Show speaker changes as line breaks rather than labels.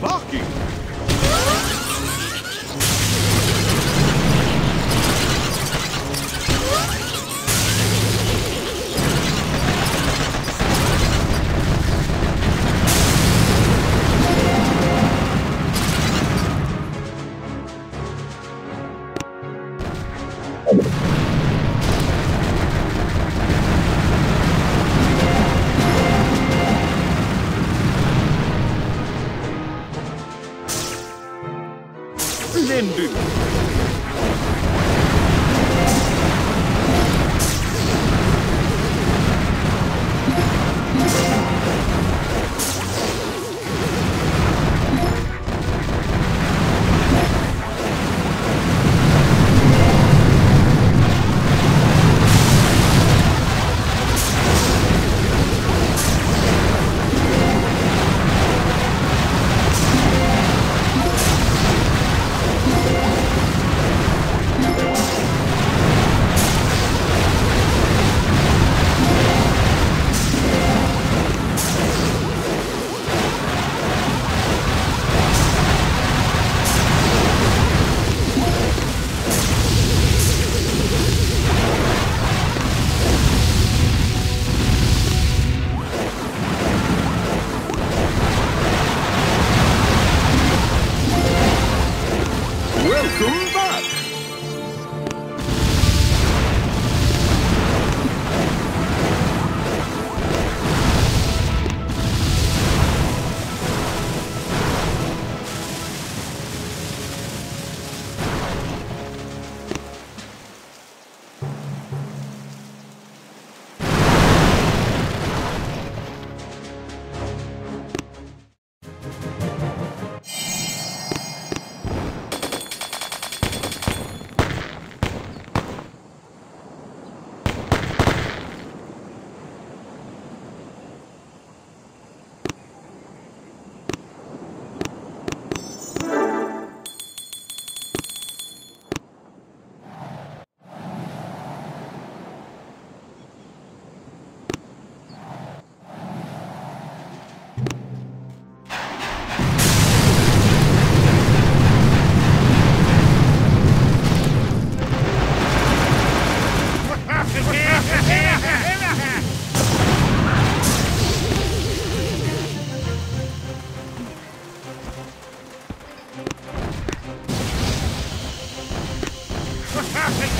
barking. happen.